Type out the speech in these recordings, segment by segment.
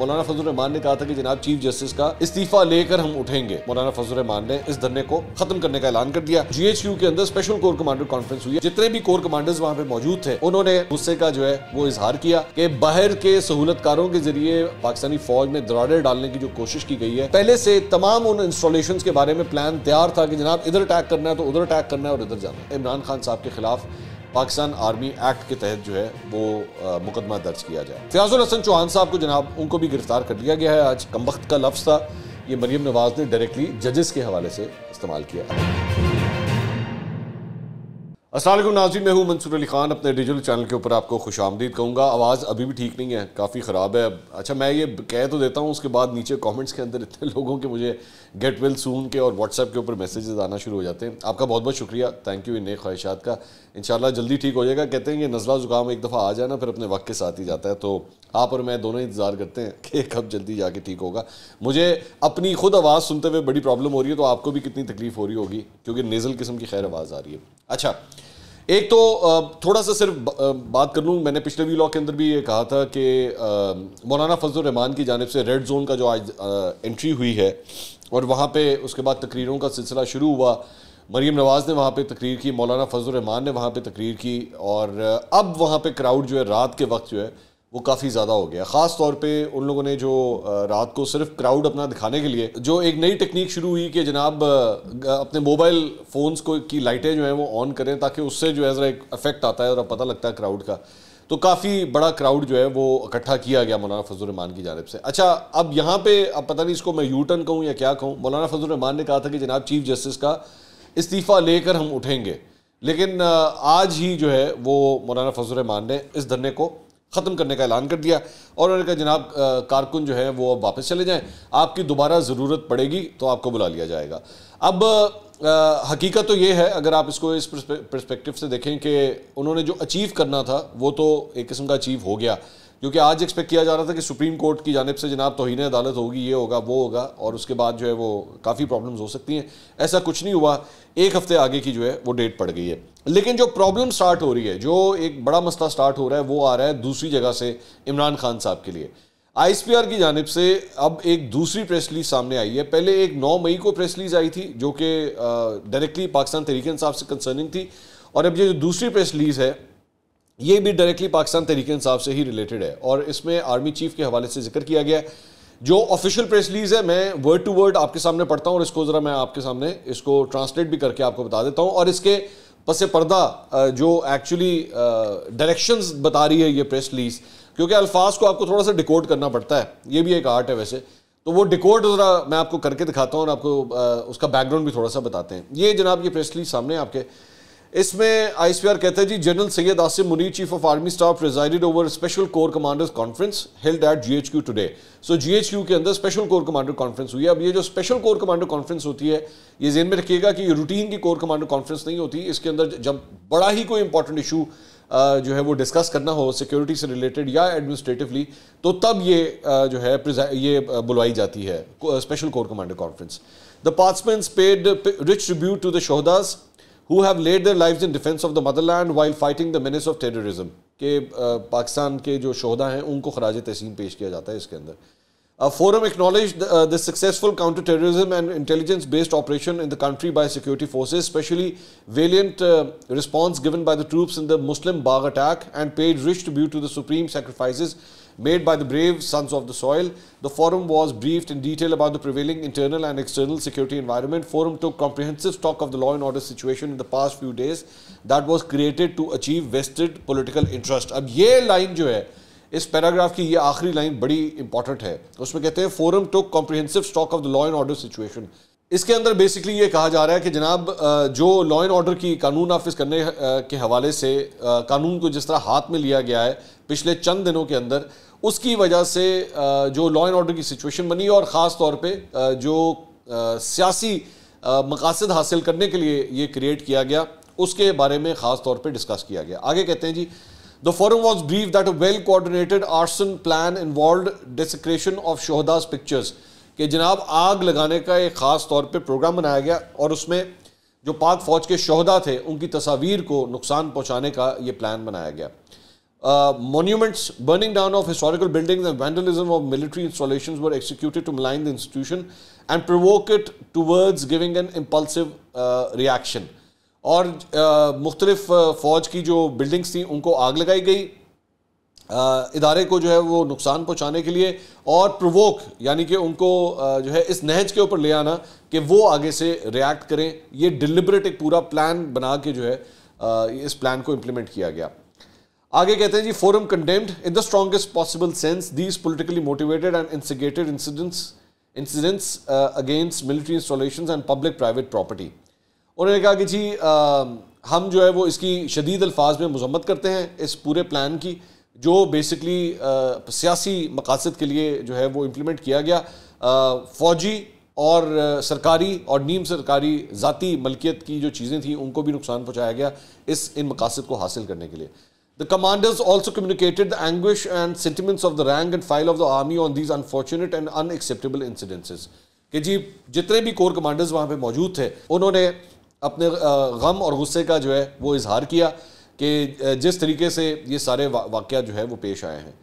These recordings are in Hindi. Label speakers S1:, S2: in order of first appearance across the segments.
S1: मौलाना फजल रहमान ने कहा था कि जनाब चीफ जस्टिस का इस्तीफा लेकर हम उठेंगे। मौलाना फजल रहमान ने इस धरने को खत्म करने का ऐलान कर दिया। जीएचक्यू के अंदर स्पेशल कोर कमांडर कॉन्फ्रेंस हुई जितने भी कोर कमांडर्स वहाँ पे मौजूद थे, उन्होंने गुस्से का जो है वो इजहार किया कि बाहर के सहूलतकारों के ज़रिए पाकिस्तानी फौज में दरारे डालने की जो कोशिश की गई है, पहले से तमाम उन इंस्टॉलेशन के बारे में प्लान तैयार था कि जनाब इधर अटैक करना है तो उधर अटैक करना है और इधर जाना इमरान खान साहब के खिलाफ पाकिस्तान आर्मी एक्ट के तहत जो है वो मुकदमा दर्ज किया जाए। फयाजुल हसन चौहान साहब को जनाब, उनको भी गिरफ़्तार कर लिया गया है। आज कम वक्त का लफ्ज़ था। ये मरीम नवाज़ ने डायरेक्टली जजेस के हवाले से इस्तेमाल किया। असल नाजी मैं हूँ मंसूर अली खान, अपने डिजिटल चैनल के ऊपर आपको खुश आमदीद कहूँगा। आवाज़ अभी भी ठीक नहीं है, काफ़ी ख़राब है। अच्छा मैं ये कह तो देता हूँ, उसके बाद नीचे कमेंट्स के अंदर इतने लोगों के मुझे गेट वेल सून के और व्हाट्सएप के ऊपर मैसेजेस आना शुरू हो जाते हैं। आपका बहुत बहुत शुक्रिया। थैंक यू इन नए ख्वाहिशात का। इन जल्दी ठीक हो जाएगा। कहते हैं ये नज़ला ज़ुकाम एक दफ़ा आ जाए ना, फिर अपने वक्त के साथ ही जाता है। तो आप और मैं दोनों इंतज़ार करते हैं कि कब जल्दी जाके ठीक होगा। मुझे अपनी खुद आवाज़ सुनते हुए बड़ी प्रॉब्लम हो रही है तो आपको भी कितनी तकलीफ़ हो रही होगी, क्योंकि नेज़ल किस्म की खैर आवाज़ आ रही है। अच्छा एक तो थोड़ा सा सिर्फ़ बात कर लूँ, मैंने पिछले वी के अंदर भी ये कहा था कि मौलाना फजल रहमान की जानब से रेड जोन का जो आज एंट्री हुई है, और वहाँ पे उसके बाद तकरीरों का सिलसिला शुरू हुआ। मरीम नवाज़ ने वहाँ पे तकरीर की, मौलाना फजल रहमान ने वहाँ पे तकरीर की, और अब वहाँ पे क्राउड जो है, रात के वक्त जो है वो काफ़ी ज़्यादा हो गया। ख़ास तौर पे उन लोगों ने जो रात को सिर्फ़ क्राउड अपना दिखाने के लिए, जो एक नई टेक्निक शुरू हुई कि जनाब अपने मोबाइल फ़ोन्स को की लाइटें जो हैं वो ऑन करें ताकि उससे जो है ज़रा एक इफ़ेक्ट आता है और पता लगता है क्राउड का। तो काफ़ी बड़ा क्राउड जो है वो इकट्ठा किया गया मौलाना फजल रहमान की जानब से। अच्छा अब यहाँ पे अब पता नहीं इसको मैं यू टर्न कहूँ या क्या कहूँ। मौलाना फजल रहमान ने कहा था कि जनाब चीफ जस्टिस का इस्तीफ़ा लेकर हम उठेंगे। लेकिन आज ही जो है वो मौलाना फजल रहमान ने इस धरने को ख़त्म करने का ऐलान कर दिया और उन्होंने कहा जनाब कारकुन जो है वो अब वापस चले जाएँ। आपकी दोबारा ज़रूरत पड़ेगी तो आपको बुला लिया जाएगा। अब आ, हकीकत तो ये है अगर आप इसको इस परस्पेक्टिव से देखें कि उन्होंने जो अचीव करना था वो तो एक किस्म का अचीव हो गया। क्योंकि आज एक्सपेक्ट किया जा रहा था कि सुप्रीम कोर्ट की जानब से जनाब तोहन अदालत होगी, ये होगा, वो होगा, और उसके बाद जो है वो काफ़ी प्रॉब्लम्स हो सकती हैं। ऐसा कुछ नहीं हुआ। एक हफ़्ते आगे की जो है वो डेट पड़ गई है। लेकिन जो प्रॉब्लम स्टार्ट हो रही है, जो एक बड़ा मसला स्टार्ट हो रहा है, वो आ रहा है दूसरी जगह से इमरान खान साहब के लिए। आईएसपीआर की जानब से अब एक दूसरी प्रेस रिलीज़ सामने आई है। पहले एक 9 मई को प्रेस रिलीज़ आई थी, जो कि डायरेक्टली पाकिस्तान तरीके इंसाफ से कंसर्निंग थी। और अब ये जो दूसरी प्रेस रिलीज़ है ये भी डायरेक्टली पाकिस्तान तरीके इंसाफ से ही रिलेटेड है और इसमें आर्मी चीफ के हवाले से ज़िक्र किया गया जो ऑफिशियल प्रेस रिलीज़ है, मैं वर्ड टू वर्ड आपके सामने पढ़ता हूँ और इसको ज़रा मैं आपके सामने इसको ट्रांसलेट भी करके आपको बता देता हूँ। और इसके पस पर्दा जो एक्चुअली डायरेक्शंस बता रही है ये प्रेस रिलीज़ क्योंकि अल्फाज को आपको थोड़ा सा डिकोड करना पड़ता है। ये भी एक आर्ट है वैसे। तो वो डिकोड ज़रा मैं आपको करके दिखाता हूँ और आपको उसका बैकग्राउंड भी थोड़ा सा बताते हैं। ये जनाब ये प्रेस रिलीज़ सामने आपके। इसमें आईएसपीआर कहते हैं, जी, general Syed Asim Munir chief of army staff presided over special corps commanders conference held at GHQ today so GHQ के अंदर स्पेशल कोर कमांडर कॉन्फ्रेंस हुई है। अब ये जो स्पेशल कोर कमांडर कॉन्फ्रेंस होती है, ये जेन में रखिएगा कि ये रूटीन की कोर कमांडर कॉन्फ्रेंस नहीं होती। इसके अंदर जब बड़ा ही कोई इंपॉर्टेंट इशू जो है वो डिस्कस करना हो सिक्योरिटी से रिलेटेड या एडमिनिस्ट्रेटिवली तो तब ये जो है ये बुलवाई जाती है special corps commander conference the participants paid rich tribute to the शोहदास who have laid their lives in defense of the motherland while fighting the menace of terrorism के पाकिस्तान के जो शहदा हैं उनको खराज तहसीन पेश किया जाता है इसके अंदर A forum acknowledged the, the successful counter-terrorism and intelligence-based operation in the country by security forces, especially valiant uh, response given by the troops in the Muslim Bagh attack and paid rich tribute to the supreme sacrifices made by the brave sons of the soil. The forum was briefed in detail about the prevailing internal and external security environment. Forum took comprehensive stock of the law and order situation in the past few days that was created to achieve vested political interest. अब ये लाइन जो है इस पैराग्राफ की ये आखिरी लाइन बड़ी इंपॉर्टेंट है उसमें कहते हैं forum took comprehensive stock of the law and order situation इसके अंदर बेसिकली ये कहा जा रहा है कि जनाब जो लॉ एंड ऑर्डर की कानून नाफिज करने के हवाले से कानून को जिस तरह हाथ में लिया गया है पिछले चंद दिनों के अंदर, उसकी वजह से जो लॉ एंड ऑर्डर की सिचुएशन बनी और ख़ास तौर पे जो सियासी मकासद हासिल करने के लिए ये क्रिएट किया गया, उसके बारे में ख़ास तौर पे डिस्कस किया गया। आगे कहते हैं जी the forum was brief that well coordinated arson plan involve desecration of शोहदास pictures कि जनाब आग लगाने का एक ख़ास तौर पर प्रोग्राम बनाया गया और उसमें जो पाक फ़ौज के शहदा थे उनकी तस्वीर को नुकसान पहुँचाने का ये प्लान बनाया गया। Monuments burning down of historical building and vandalism of military installation were executed to malign the institution and provoked towards giving an impulsive reaction और uh, मुख्तलिफ़ फ़ौज की जो बिल्डिंग्स थी उनको आग लगाई गई। इदारे को जो है वो नुकसान पहुँचाने के लिए और प्रोवोक यानी कि उनको जो है इस नहज के ऊपर ले आना कि वो आगे से रिएक्ट करें। ये डिलिबरेट एक पूरा प्लान बना के जो है इस प्लान को इम्प्लीमेंट किया गया। आगे कहते हैं जी forum condemned in the strongest possible sense these politically motivated and instigated incidents incidents against military installation and public private property उन्होंने कहा कि जी आ, हम जो है वो इसकी शदीद अल्फाज में मजम्मत करते हैं इस पूरे प्लान की। जो बेसिकली सियासी मकासद के लिए जो है वो इम्प्लीमेंट किया गया फ़ौजी और सरकारी और नीम सरकारी ज़ाती मलकियत की जो चीज़ें थी, उनको भी नुकसान पहुँचाया गया इस, इन मकासद को हासिल करने के लिए। The commanders also communicated anguish and sentiments of the rank and file of the army on these unfortunate and unacceptable incidences कि जी, जितने भी कोर कमांडर्स वहाँ पे मौजूद थे, उन्होंने अपने गम और गुस्से का जो है वो इजहार किया। कि जिस तरीके से ये सारे वाक़ जो है वो पेश आए हैं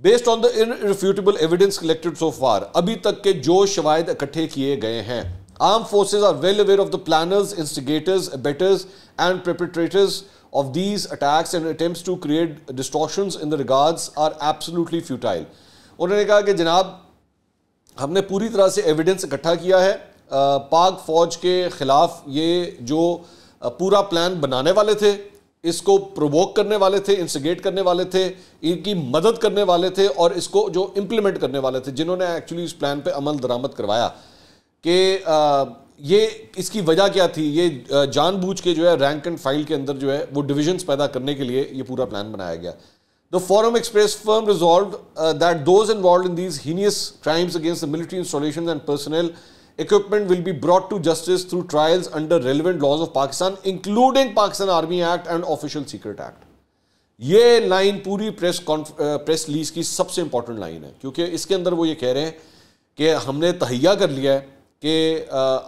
S1: based on the irrefutable evidence collected so far अभी तक के जो शवायद इकट्ठे किए गए हैं armed forces are well aware of the planners instigators abettors and perpetrators of these attacks and attempts to create distortions in the regards are absolutely futile. उन्होंने कहा कि जनाब, हमने पूरी तरह से एविडेंस इकट्ठा किया है पाक फौज के ख़िलाफ़ ये जो पूरा प्लान बनाने वाले थे इसको प्रोवोक करने वाले थे इंस्टिगेट करने वाले थे, इनकी मदद करने वाले थे और इसको जो इम्प्लीमेंट करने वाले थे, जिन्होंने एक्चुअली इस प्लान पे अमल दरामद करवाया कि ये इसकी वजह क्या थी? ये जानबूझ के जो है रैंक एंड फ़ाइल के अंदर जो है वो डिविजन्स पैदा करने के लिए ये पूरा प्लान बनाया गया। The forum expressed firm resolve that those involved in these heinous crimes against the military installation and personnel equipment will be brought to justice through trials under relevant laws of Pakistan, including Pakistan Army Act and Official Secret Act. ये लाइन पूरी प्रेस प्रेस लीज की सबसे इंपॉर्टेंट लाइन है क्योंकि इसके अंदर वो ये कह रहे हैं कि हमने तहैया कर लिया है कि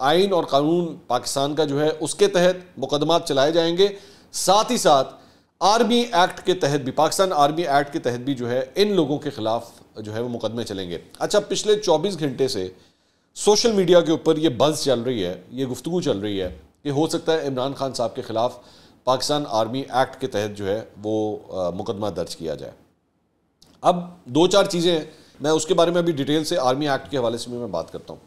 S1: आइन और कानून पाकिस्तान का जो है उसके तहत मुकदमात चलाए जाएँगे साथ ही साथ आर्मी एक्ट के तहत भी पाकिस्तान आर्मी एक्ट के तहत भी जो है इन लोगों के खिलाफ जो है वो मुकदमे चलेंगे अच्छा पिछले 24 घंटे से सोशल मीडिया के ऊपर ये बज़ चल रही है, ये गुफ्तु चल रही है कि हो सकता है इमरान खान साहब के ख़िलाफ़ पाकिस्तान आर्मी एक्ट के तहत जो है वो मुकदमा दर्ज किया जाए। अब दो चार चीज़ें, मैं उसके बारे में अभी डिटेल से आर्मी एक्ट के हवाले से भी मैं बात करता हूँ।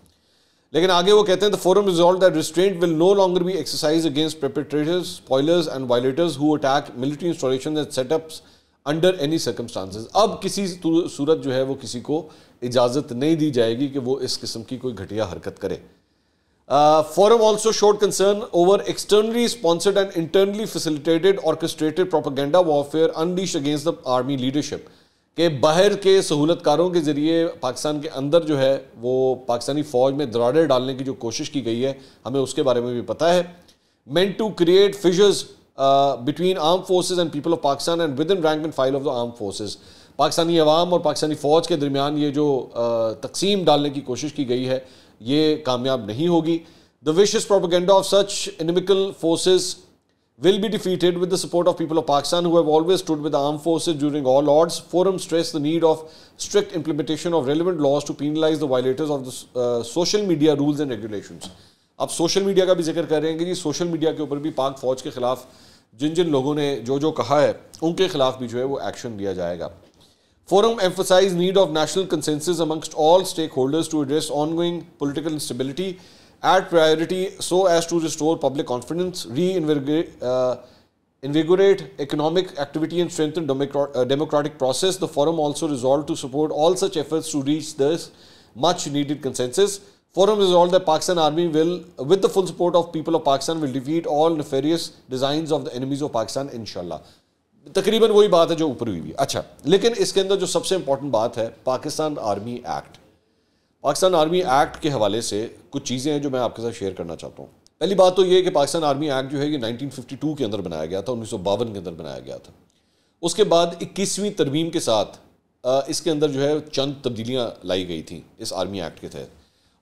S1: लेकिन आगे वो कहते हैं the forum resolved that restraint will no longer be exercise against perpetrators spoilers and violators who attack military installation and setups under any circumstances अब किसी सूरत जो है वो किसी को इजाज़त नहीं दी जाएगी कि वो इस किस्म की कोई घटिया हरकत करे। Forum also showed concern over externally sponsored and internally facilitated orchestrated propaganda warfare unleash against the army leadership के बाहर के सहूलतकारों के ज़रिए पाकिस्तान के अंदर जो है वो पाकिस्तानी फ़ौज में दराड़े डालने की जो कोशिश की गई है, हमें उसके बारे में भी पता है। Meant to create fissures between armed forces and people of Pakistan and within rank and file of the armed forces Pakistani अवाम और पाकिस्तानी फ़ौज के दरमियान ये जो तकसीम डालने की कोशिश की गई है, ये कामयाब नहीं होगी। The vicious propaganda of such inimical force will be defeated with the support of people of Pakistan who stood with armed forces during all odds forum stress the need of strict implementation of relevant laws to penalize the violators of the social media rules and regulation आप सोशल मीडिया का भी ज़िक्र कर रहे हैं कि जी सोशल मीडिया के ऊपर भी पाक फौज के खिलाफ जिन जिन लोगों ने जो जो कहा है, उनके खिलाफ भी जो है वो एक्शन लिया जाएगा। Forum emphasized need of national consensus amongst all stakeholders to address ongoing political instability at priority so as to restore public confidence, reinvigorate uh, invigorate economic activity and strengthen uh, democratic process. The forum also resolved to support all such efforts to reach this much needed consensus. Forum resolved that Pakistan army will, with the full support of people of Pakistan, will defeat all nefarious designs of the enemies of Pakistan, inshallah. तकरीबन वही बात है जो ऊपर हुई हुई अच्छा लेकिन इसके अंदर जो सबसे इंपॉर्टेंट बात है, Pakistan army act. Pakistan army act के हवाले से कुछ चीज़ें हैं जो मैं आपके साथ शेयर करना चाहता हूँ। पहली बात तो ये कि पाकिस्तान आर्मी एक्ट जो है ये 1952 के अंदर बनाया गया था, उन्नीस के अंदर बनाया गया था। उसके बाद इक्कीसवीं तरमीम के साथ इसके अंदर जो है चंद तब्दीलियाँ लाई गई थी इस आर्मी एक्ट के तहत।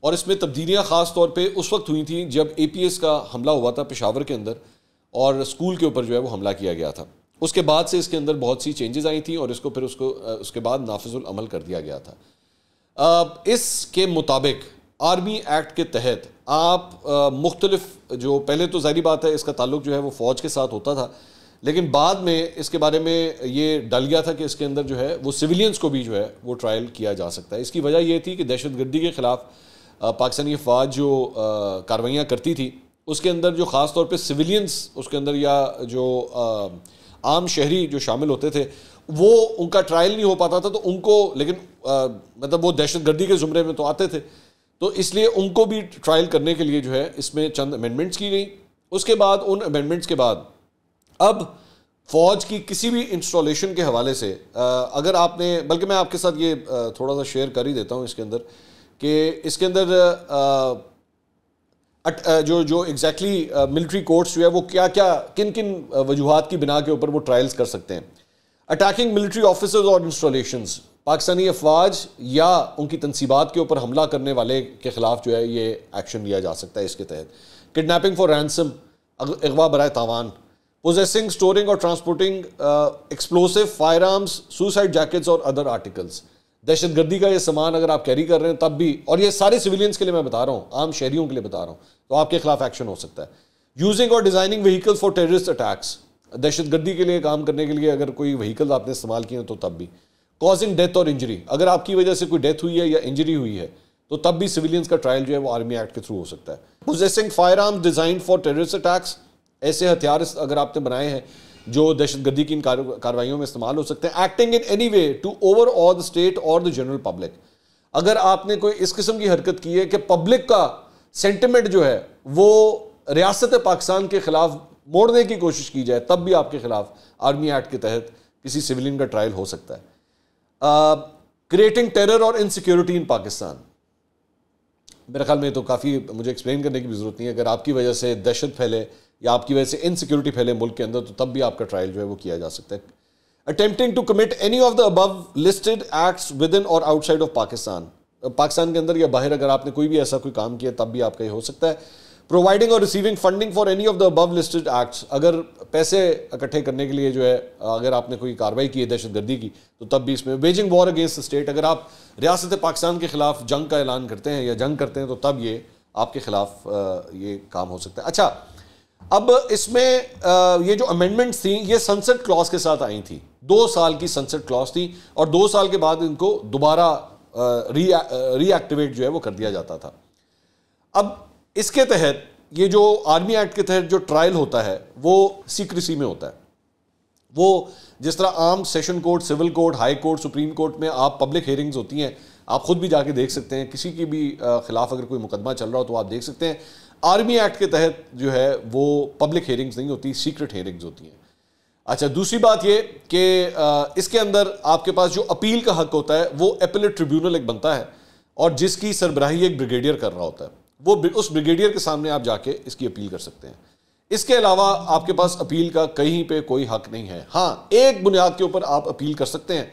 S1: और इसमें तब्दीलियाँ ख़ास तौर पर उस वक्त हुई थी जब ए का हमला हुआ था पेशावर के अंदर, और स्कूल के ऊपर जो है वो हमला किया गया था। उसके बाद से इसके अंदर बहुत सी चेंजेस आई थी और इसको फिर उसको उसके बाद नाफजुल अमल कर दिया गया था। इसके मुताबिक आर्मी एक्ट के तहत आप मुख्तलिफ़ जो, पहले तो जाहरी बात है इसका ताल्लुक जो है वो फ़ौज के साथ होता था, लेकिन बाद में इसके बारे में ये डल गया था कि इसके अंदर जो है वो सिविलियंस को भी जो है वो ट्रायल किया जा सकता है। इसकी वजह ये थी कि दहशत गर्दी के ख़िलाफ़ पाकिस्तानी अफवाज जो कार्रवाइयाँ करती थी, उसके अंदर जो ख़ास तौर पर सिविलियंस उसके अंदर या जो आम शहरी जो शामिल होते थे वो उनका ट्रायल नहीं हो पाता था तो उनको लेकिन आ, मतलब वो दहशत गर्दी के ज़ुमरे में तो आते थे। तो इसलिए उनको भी ट्रायल करने के लिए जो है इसमें चंद अमेंडमेंट्स की गई। उसके बाद उन अमेंडमेंट्स के बाद अब फ़ौज की किसी भी इंस्टॉलेशन के हवाले से आ, अगर आपने बल्कि मैं आपके साथ ये थोड़ा सा शेयर कर ही देता हूँ इसके अंदर कि इसके अंदर जो जो एग्जैक्टली मिलिट्री कोर्ट्स जो है, वो क्या क्या, किन किन वजूहत की बिना के ऊपर वो ट्रायल्स कर सकते हैं? अटैकिंग मिलिट्री ऑफिसर्स और इंस्टॉलेशन पाकिस्तानी अफवाज या उनकी तनसीबात के ऊपर हमला करने वाले के ख़िलाफ़ जो है, ये एक्शन लिया जा सकता है इसके तहत। किडनैपिंग फॉर रैंसम अगवा बर तावान। पोजेसिंग स्टोरिंग और transporting explosive firearms suicide jackets और अदर आर्टिकल्स दहशत गर्दी का ये सामान अगर आप कैरी कर रहे हैं, तब भी, और ये सारे सिविलियंस के लिए मैं बता रहा हूँ, आम शहरियों के लिए बता रहा हूँ तो आपके खिलाफ एक्शन हो सकता है। यूजिंग और designing vehicles for terrorist attacks दहशत गर्दी के लिए, काम करने के लिए अगर कोई व्हीकल आपने इस्तेमाल किए तो तब भी। कॉजिंग डेथ और इंजरी अगर आपकी वजह से कोई डेथ हुई है या इंजरी हुई है तो तब भी सिविलियंस का ट्रायल जो है वो आर्मी एक्ट के थ्रू हो सकता है। Possessing firearms design for terrorist attacks ऐसे हथियार अगर आपने बनाए हैं जो दहशत गर्दी की इन कार्रवाइयों में इस्तेमाल हो सकते हैं। Acting in any way to overawe the state और द जनरल पब्लिक अगर आपने कोई इस किस्म की हरकत की है कि पब्लिक का सेंटिमेंट जो है, वो रियासत पाकिस्तान के खिलाफ मोड़ने की कोशिश की जाए, तब भी आपके खिलाफ आर्मी एक्ट के तहत किसी सिविलियन का ट्रायल हो सकता है। क्रिएटिंग टेरर और इनसिक्योरिटी इन पाकिस्तान। मेरे ख्याल में तो काफ़ी मुझे एक्सप्लेन करने की ज़रूरत नहीं है। अगर आपकी वजह से दहशत फैले या आपकी वजह से इनसिक्योरिटी फैले मुल्क के अंदर तो तब भी आपका ट्रायल जो है वो किया जा सकता है। Attempting to commit any of the above listed acts within और आउटसाइड ऑफ़ पाकिस्तान पाकिस्तान के अंदर या बाहर अगर आपने कोई भी ऐसा कोई काम किया, तब भी आपका ये हो सकता है। प्रोवाइडिंग और receiving funding for any of the above listed acts अगर पैसे इकट्ठे करने के लिए जो है, अगर आपने कोई कार्रवाई की है दहशत गर्दी की तो तब भी इसमें वेजिंग वॉर अगेंस्ट स्टेट अगर आप रियासत पाकिस्तान के खिलाफ जंग का ऐलान करते हैं या जंग करते हैं तो तब ये आपके खिलाफ ये काम हो सकता है। अच्छा अब इसमें ये जो अमेंडमेंट्स थी, ये सनसेट क्लॉज के साथ आई थी। दो साल की सनसेट क्लॉज थी और दो साल के बाद इनको दोबारा रीएक्टिवेट जो है वो कर दिया जाता था। अब इसके तहत ये जो आर्मी एक्ट के तहत जो ट्रायल होता है, वो सीक्रेसी में होता है। वो जिस तरह आम session court, civil court, high court, supreme court में आप पब्लिक हेयरिंग्स होती हैं, आप खुद भी जाके देख सकते हैं। किसी की भी खिलाफ अगर कोई मुकदमा चल रहा हो तो आप देख सकते हैं। आर्मी एक्ट के तहत जो है, वो पब्लिक हेयरिंग्स नहीं होती सीक्रेट हेयरिंग्स होती हैं। अच्छा दूसरी बात ये कि इसके अंदर आपके पास जो अपील का हक होता है, वो एपलेट ट्रिब्यूनल एक बनता है और जिसकी सरबराही एक ब्रिगेडियर कर रहा होता है। वो उस ब्रिगेडियर के सामने आप जाके इसकी अपील कर सकते हैं। इसके अलावा आपके पास अपील का कहीं पे कोई हक नहीं है। हाँ एक बुनियाद के ऊपर आप अपील कर सकते हैं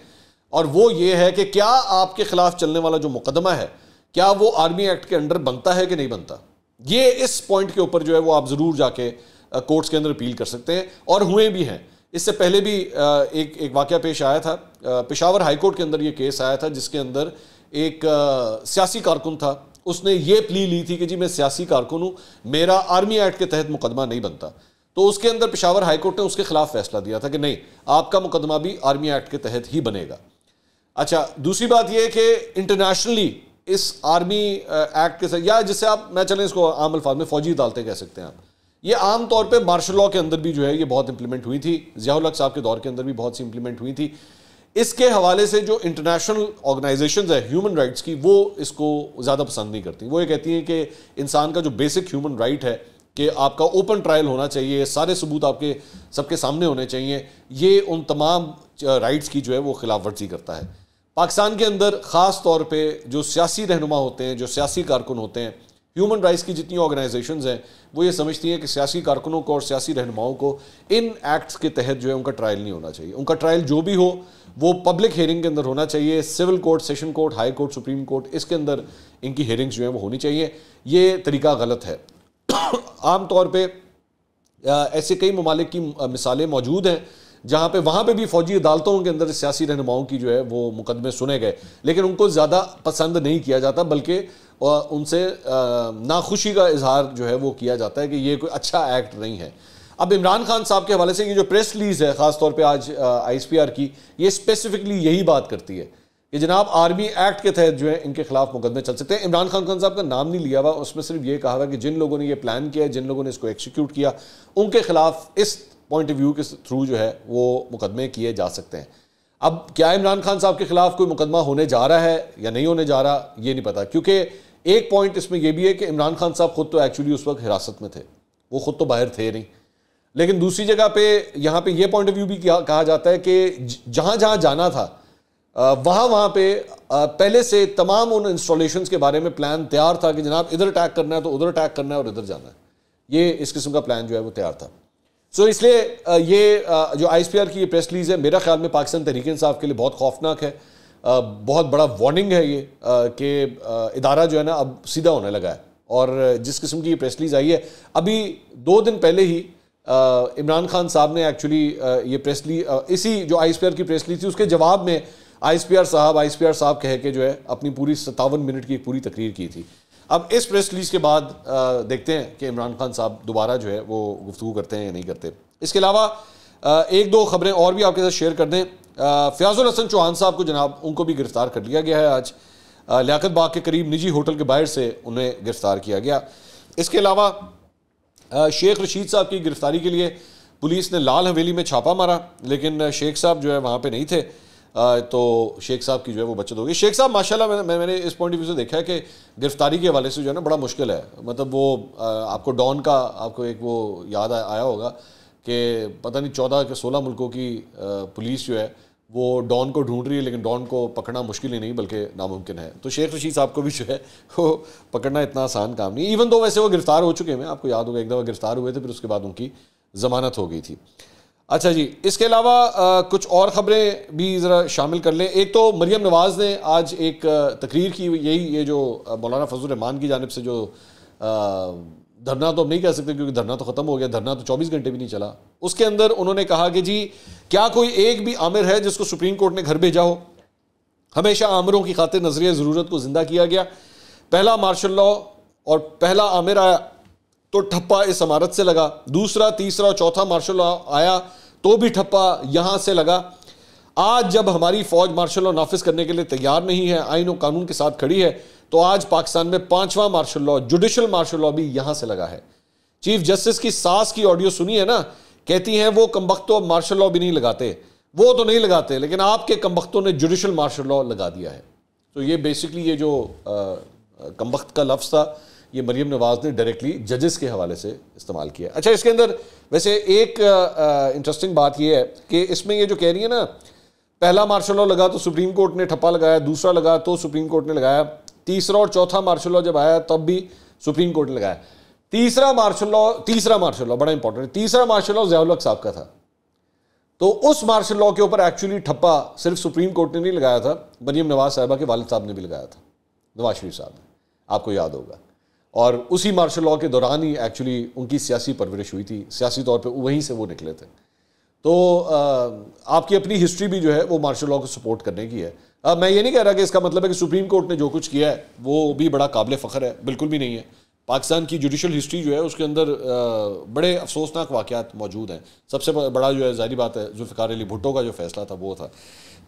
S1: और वो ये है कि क्या आपके खिलाफ चलने वाला जो मुकदमा है, क्या वो आर्मी एक्ट के अंडर बनता है कि नहीं बनता? ये इस पॉइंट के ऊपर जो है वो आप ज़रूर जाके कोर्ट्स के अंदर अपील कर सकते हैं और हुए भी हैं। इससे पहले भी एक एक वाक़ पेश आया था पेशावर हाईकोर्ट के अंदर ये केस आया था जिसके अंदर एक सियासी कारकुन था। उसने ये प्ली ली थी कि जी मैं सियासी कारकुन हूँ, मेरा आर्मी एक्ट के तहत मुकदमा नहीं बनता। तो उसके अंदर पिशावर हाईकोर्ट ने उसके खिलाफ फैसला दिया था कि नहीं, आपका मुकदमा भी आर्मी एक्ट के तहत ही बनेगा। अच्छा दूसरी बात यह कि इंटरनेशनली इस आर्मी एक्ट के साथ या जिससे आप मैं चलें इसको आम अल्फाज में, फौजी अदालतें कह सकते हैं आप। ये आम तौर पे मार्शल लॉ के अंदर भी जो है, ये बहुत इंप्लीमेंट हुई थी। जियाउल साहब के दौर के अंदर भी बहुत सी इंप्लीमेंट हुई थी। इसके हवाले से जो इंटरनेशनल ऑर्गेनाइजेशन है ह्यूमन राइट्स की, वो इसको ज़्यादा पसंद नहीं करती। वो ये कहती हैं कि इंसान का जो बेसिक ह्यूमन राइट है कि आपका ओपन ट्रायल होना चाहिए, सारे सबूत आपके, सबके सामने होने चाहिए, ये उन तमाम राइट्स की जो है वो खिलाफ वर्जी करता है। पाकिस्तान के अंदर ख़ास तौर पर जो सियासी रहनुमा होते हैं, जो सियासी कारकुन होते हैं ह्यूमन राइट्स की जितनी ऑर्गेनाइजेशन हैं, वो ये समझती हैं कि सियासी कारकुनों को और सियासी रहनुमाओं को इन एक्ट्स के तहत जो है उनका ट्रायल नहीं होना चाहिए। उनका ट्रायल जो भी हो वो पब्लिक हेयरिंग के अंदर होना चाहिए civil court session court high court supreme court इसके अंदर इनकी हेयरिंग्स जो है वो होनी चाहिए। ये तरीका गलत है। आम तौर पर ऐसे कई ममालिक की मिसालें मौजूद हैं, जहाँ पे वहाँ पे भी फौजी अदालतों के अंदर सियासी रहनुमाओं की जो है वो मुकदमे सुने गए। लेकिन उनको ज़्यादा पसंद नहीं किया जाता, बल्कि उनसे नाखुशी का इजहार जो है वो किया जाता है कि ये कोई अच्छा एक्ट नहीं है। अब इमरान खान साहब के हवाले से ये जो प्रेस रिलीज़ है, ख़ासतौर पर आज आई एस पी आर की, ये स्पेसिफिकली यही बात करती है कि जनाब आर्मी एक्ट के तहत जो है इनके खिलाफ मुकदमे चल सकते हैं। इमरान खान खान साहब का नाम नहीं लिया हुआ, उसमें सिर्फ़ ये कहा हुआ कि जिन लोगों ने ये प्लान किया है, जिन लोगों ने इसको एक्सिक्यूट किया, उनके खिलाफ इस पॉइंट ऑफ़ व्यू के थ्रू जो है वो मुकदमे किए जा सकते हैं। अब क्या इमरान खान साहब के खिलाफ कोई मुकदमा होने जा रहा है या नहीं होने जा रहा, ये नहीं पता, क्योंकि एक पॉइंट इसमें यह भी है कि इमरान खान साहब खुद तो एक्चुअली उस वक्त हिरासत में थे। वो खुद तो बाहर थे नहीं। लेकिन दूसरी जगह पे यहाँ पे ये पॉइंट ऑफ़ व्यू भी कहा जाता है कि जहाँ जहाँ जाना था वहाँ वहाँ पे पहले से तमाम उन इंस्टॉलेशन के बारे में प्लान तैयार था कि जनाब इधर अटैक करना है तो उधर अटैक करना है और इधर जाना है। ये इस किस्म का प्लान जो है वो तैयार था। सो इसलिए ये जो आईएसपीआर की ये प्रेस रिलीज़ है, मेरा ख्याल में पाकिस्तान तहरीक इंसाफ के लिए बहुत खौफनाक है। बहुत बड़ा वार्निंग है ये कि इदारा जो है ना अब सीधा होने लगा है। और जिस किस्म की ये प्रेस रिलीज़ आई है, अभी दो दिन पहले ही इमरान खान साहब ने एक्चुअली ये प्रेस ली इसी जो आई की प्रेस ली थी, उसके जवाब में आईएसपीआर साहब आईएसपीआर साहब कह के जो है अपनी पूरी सत्तावन मिनट की एक पूरी तकरीर की थी। अब इस प्रेस रिलीज़ के बाद देखते हैं कि इमरान खान साहब दोबारा जो है वो गुफ्तु करते हैं या नहीं करते। इसके अलावा एक दो खबरें और भी आपके साथ शेयर कर दें। फयाजुल हसन चौहान साहब को जनाब, उनको भी गिरफ़्तार कर लिया गया है आज। लियाकत बाग के करीब निजी होटल के बाहर से उन्हें गिरफ़्तार किया गया। इसके अलावा शेख रशीद साहब की गिरफ्तारी के लिए पुलिस ने लाल हवेली में छापा मारा लेकिन शेख साहब जो है वहाँ पे नहीं थे। तो शेख साहब की जो है वो बचत होगी शेख साहब माशाल्लाह मैं, मैंने इस पॉइंट ऑफ़ व्यू से देखा है कि गिरफ्तारी के हवाले से जो है ना बड़ा मुश्किल है। मतलब वो आपको डॉन का आपको एक वो याद आया होगा कि पता नहीं चौदह के सोलह मुल्कों की पुलिस जो है वो डॉन को ढूंढ रही है, लेकिन डॉन को पकड़ना मुश्किल ही नहीं, बल्कि नामुमकिन है। तो शेख रशीद साहब को भी जो है, वो पकड़ना इतना आसान काम नहीं इवन दो वैसे वो गिरफ़्तार हो चुके हैं, आपको याद होगा, एक दफ़ा गिरफ़्तार हुए थे, फिर उसके बाद उनकी ज़मानत हो गई थी। अच्छा जी, इसके अलावा कुछ और खबरें भी ज़रा शामिल कर लें। एक तो मरियम नवाज़ ने आज एक तकरीर की यही ये जो मौलाना फजल रहमान की जानब से जो धरना तो अब नहीं कह सकते क्योंकि धरना तो ख़त्म हो गया, धरना तो 24 घंटे भी नहीं चला। उसके अंदर उन्होंने कहा कि जी, क्या कोई एक भी आमिर है जिसको सुप्रीम कोर्ट ने घर भेजा हो? हमेशा आमिरों की खातिर नज़रिया ज़रूरत को ज़िंदा किया गया। पहला मार्शल लॉ और पहला आमिर आया तो ठप्पा इस इमारत से लगा। दूसरा, तीसरा और चौथा मार्शल लॉ आया तो भी ठप्पा यहाँ से लगा। आज जब हमारी फौज मार्शल लॉ नाफिज करने के लिए तैयार नहीं है आइन और कानून के साथ खड़ी है तो आज पाकिस्तान में पांचवा martial law judicial martial law भी यहाँ से लगा है। चीफ जस्टिस की सास की ऑडियो सुनी है ना, कहती हैं, वो कमबख्तों अब मार्शल लॉ भी नहीं लगाते। वो तो नहीं लगाते, लेकिन आपके कमबख्तों ने जुडिशल मार्शल लॉ लगा दिया है। तो ये बेसिकली ये जो कमबख्त का लफ्ज़ था, ये मरियम नवाज़ ने डायरेक्टली जजेस के हवाले से इस्तेमाल किया। अच्छा इसके अंदर वैसे एक इंटरेस्टिंग बात यह है कि इसमें ये जो कह रही है ना, पहला मार्शल लॉ लगा तो सुप्रीम कोर्ट ने ठप्पा लगाया, दूसरा लगा तो सुप्रीम कोर्ट ने लगाया। तीसरा और चौथा मार्शल लॉ जब आया, तब भी सुप्रीम कोर्ट ने लगाया। तीसरा मार्शल लॉ तीसरा मार्शल लॉ बड़ा इंपॉर्टेंट है। तीसरा मार्शल लॉ जयाउल साहब का था। तो उस मार्शल लॉ के ऊपर एक्चुअली ठप्पा सिर्फ़ सुप्रीम कोर्ट ने नहीं लगाया था, मरियम नवाज़ साहबा के वालिद साहब ने भी लगाया था। नवाज़ शरीफ साहब ने। आपको याद होगा। और उसी मार्शल लॉ के दौरान ही एक्चुअली उनकी सियासी परवरिश हुई थी। सियासी तौर पे वहीं से वो निकले थे। तो आपकी अपनी हिस्ट्री भी जो है, वो मार्शल लॉ को सपोर्ट करने की है। आ, मैं ये नहीं कह रहा कि इसका मतलब है कि सुप्रीम कोर्ट ने जो कुछ किया है वो भी बड़ा काबिल फ़ख्र है। बिल्कुल भी नहीं है। पाकिस्तान की जुडिशल हिस्ट्री जो है उसके अंदर बड़े अफसोसनाक वाक़ात मौजूद हैं। सबसे बड़ा जो है जारी बात है जुल्फ़ार अली भुट्टो का जो फैसला था वो था।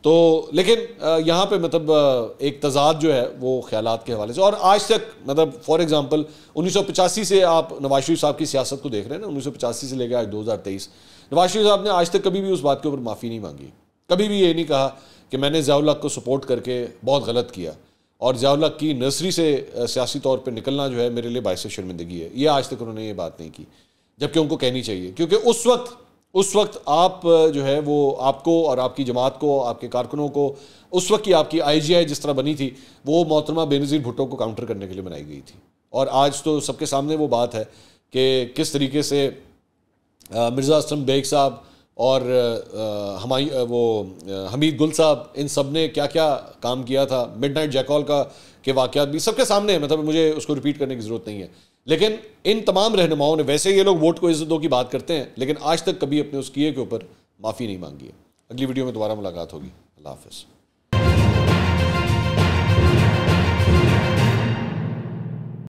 S1: तो लेकिन यहाँ पे मतलब एक तजाद जो है वो ख्याल के हवाले से और आज तक मतलब फॉर एग्जांपल 1985 से आप नवाज़ शरीफ साहब की सियासत को देख रहे हैं ना 1985 से लेकर आज 2023 नवाज़ शरीफ साहब ने आज तक कभी भी उस बात के ऊपर माफ़ी नहीं मांगी। कभी भी ये नहीं कहा कि मैंने जयाउल्ला को सपोर्ट करके बहुत गलत किया। और जयाउल्ला की नर्सरी से सियासी तौर पर निकलना जो है मेरे लिए बायस शर्मिंदगी है। ये आज तक उन्होंने ये बात नहीं की, जबकि उनको कहनी चाहिए। क्योंकि उस वक्त उस वक्त आप जो है वो आपको और आपकी जमात को, आपके कारकुनों को, उस वक्त की आपकी आई जी आई जिस तरह बनी थी, वो मोहतरमा बेनज़ीर भुट्टो को काउंटर करने के लिए बनाई गई थी। और आज तो सबके सामने वो बात है कि किस तरीके से मिर्ज़ा असलम बेग साहब और हमारी वो हमीद गुल साहब, इन सबने क्या क्या काम किया था? मिड नाइट जैकॉल का, के वाक़ात भी सबके सामने मतलब मुझे उसको रिपीट करने की ज़रूरत नहीं है। लेकिन इन तमाम रहनुमाओं ने, वैसे ये लोग वोट को इज्जतों की बात करते हैं, लेकिन आज तक कभी अपने उस किए के ऊपर माफ़ी नहीं मांगी है। अगली वीडियो में दोबारा मुलाकात होगी। अल्लाह हाफ़